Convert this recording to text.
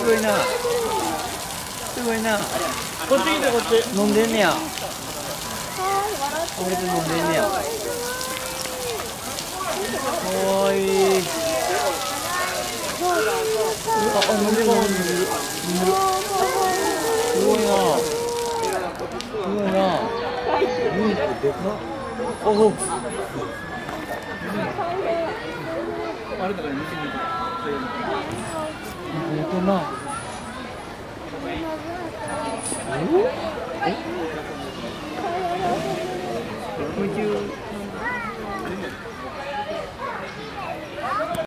すごいなすごいなこっち来てこっち飲んでんねやこれで飲んでんねやかわいいうわあ飲んでる飲んでるすごいなすごいなうんでかっおおあれだから見てみてとない。